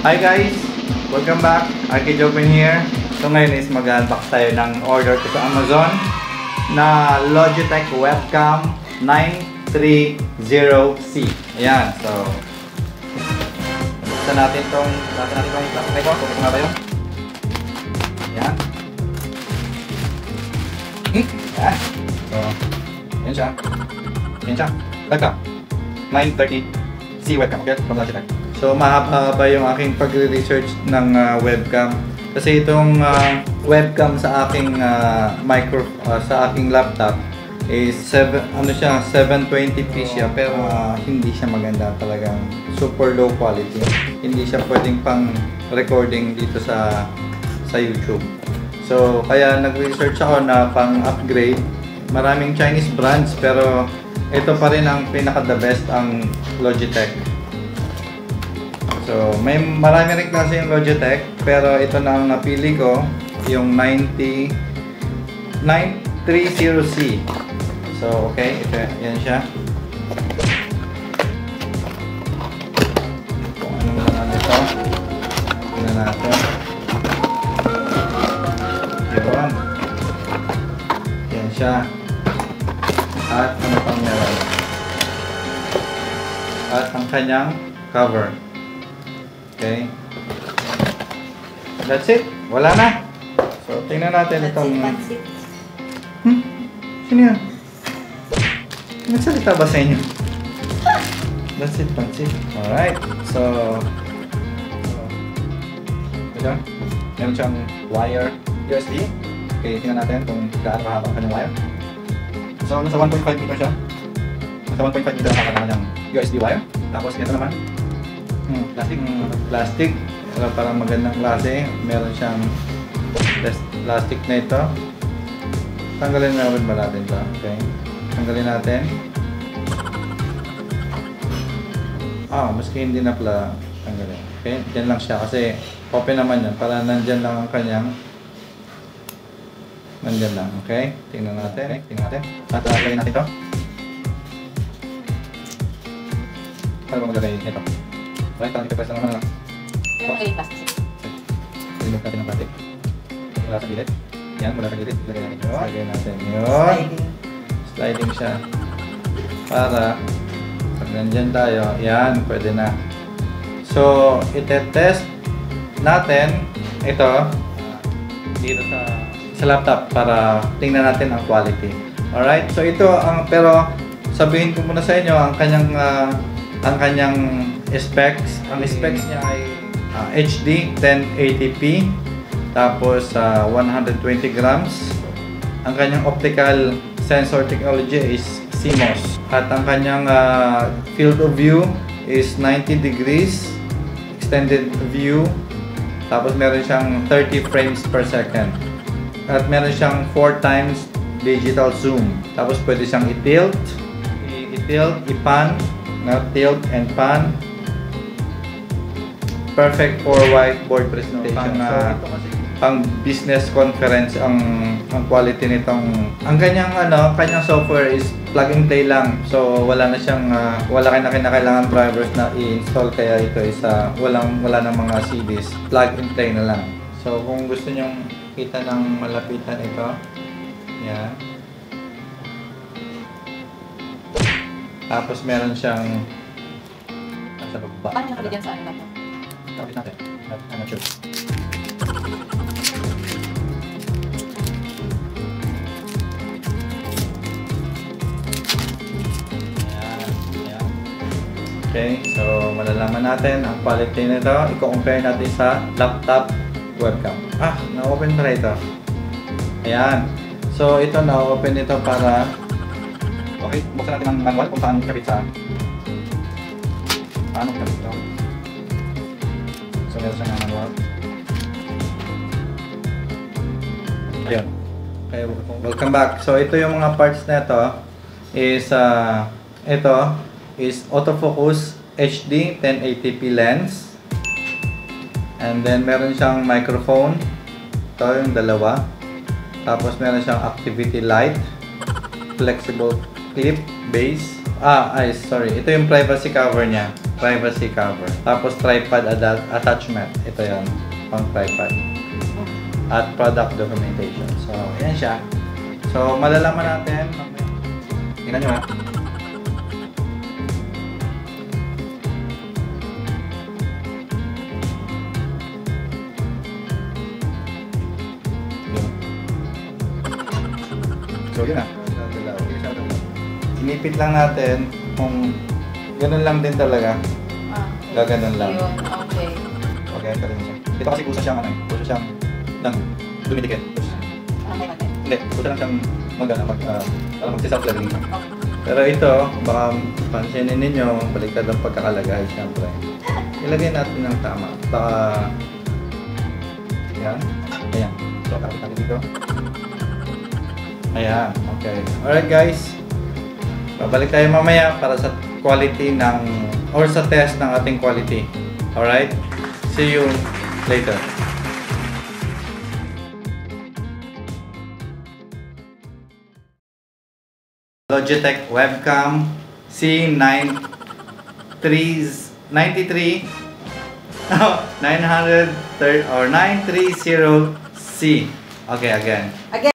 Hi guys! Welcome back! Aki Jopin here. So ngayon is mag-unbox tayo ng order ko sa Amazon na Logitech Webcam 930C. Ayan, so buksan natin tong natin natin tong plastic ito. Buksan nga tayo. Ayan. Hmm, Ayan. So, ayan siya. Ayan siya. Webcam. 930C webcam. Okay, from Logitech. So mahaba-haba yung aking pagre-research ng ah, webcam. Kasi itong ah, webcam sa aking ah, micro ah, sa aking laptop is 7 ano siya 720p siya pero ah, hindi siya maganda talagang super low quality. Hindi siya pwedeng pang recording dito sa sa YouTube. So kaya nag-research ako na pang upgrade. Maraming Chinese brands pero ito pa rin ang pinaka the best ang Logitech. So, may marami rin klase yung Logitech, pero ito na ang napili ko, yung 90 930C. So, okay, ito, yan siya. Kung ano naman ito. Tingnan natin. Yun. Yan siya. At ano pang meron? At ang kanyang cover. Okay. That's it. Wala na. So, tingnan natin itong... Hmm? Sino yan? Nagsalita ba sa inyo? That's it, pansit. Alright. So, ito. Meron siyang wire USB. Okay, tingnan natin kung gaano kahaba ang kanyang wire. So, nasa 1.5 meter siya. Nasa 1.5 meter ang kanyang USB wire. Tapos, ito naman. Hmm, plastic. Hmm, plastic. Pero parang magandang klase. Meron siyang plas- plastic na ito. Tanggalin na rin ba natin ito? Okay. Tanggalin natin. Ah, maski hindi na pala tanggalin. Okay, dyan lang siya kasi open naman yan. Para nandyan lang ang kanyang nandyan lang. Okay, tingnan natin. Okay, tingnan natin. At tanggalin natin ito. Paano maglagay ito? Okay, tanggalin ito. naman lang. Yung mga plastic. Remove natin ang plastic. Mula sa gilid. Yan, mula sa gilid. Ilagay natin yun. Ilagay natin yun. Sliding siya. Para pag nandyan tayo, yan, pwede na. So, itetest natin ito dito sa sa laptop para tingnan natin ang quality. Alright? So, ito ang pero sabihin ko muna sa inyo ang kanyang ah, ang kanyang specs. Ang specs niya ay ah, HD 1080p tapos sa 120 grams. Ang kanyang optical sensor technology is CMOS. At ang kanyang ah, field of view is 90 degrees extended view. Tapos meron siyang 30 frames per second. At meron siyang 4 times digital zoom. Tapos pwede siyang i-tilt, i-tilt, i-pan, na tilt and pan. Perfect for whiteboard presentation. Pang, ah, pang business conference ang ang quality nitong ang kanyang ano kanyang software is plug and play lang. So wala na siyang ah, wala kayo na kinakailangan drivers na i-install kaya ito is ah, walang wala ng mga CDs. Plug and play na lang. So kung gusto niyo kita ng malapitan ito yan. Tapos meron siyang nasa baba. Paano yung nakabigyan sa ano? Kapit natin. Sure. Ayan, ayan. Okay, so malalaman natin ang quality nito. I-compare natin sa laptop webcam. Ah, na-open pala ito. Ayan. So, ito na-open ito para Okay, buksan natin ang manual kung paano kapit sa paano kapit ito. Meron siyang manual. Ayun. Okay, welcome back. So, ito yung mga parts na ito is, uh, ito is autofocus HD 1080p lens. And then, meron siyang microphone. Ito yung dalawa. Tapos, meron siyang activity light. Flexible clip base Ah, ay, sorry. Ito yung privacy cover niya. Privacy cover. Tapos tripod attachment. Ito yan. Pang tripod. At product documentation. So, yan siya. So, malalaman natin. Tingnan nyo ha. Yun. So, yun na. Inipit lang natin kung ganun lang din talaga. Ah, Gaganon lang. Yun, okay. Okay, ganun siya. Ito kasi kusa siyang ano. Kusa siyang lang dumidikit. Okay, okay. Hindi, kusa lang siyang mag ano, mag, uh, parang magsiself-leveling lang. Okay. Pero ito, baka pansinin ninyo, baliktad ang pagkakalagay, syempre. Ilagay natin ng tama. Baka, yan, ayan. So, kapit natin dito. Ayan, okay. Alright guys, babalik tayo mamaya para sa quality ng, or sa test ng ating quality. Alright? See you later. Logitech webcam C93 900 or 930C. Okay, again. Again.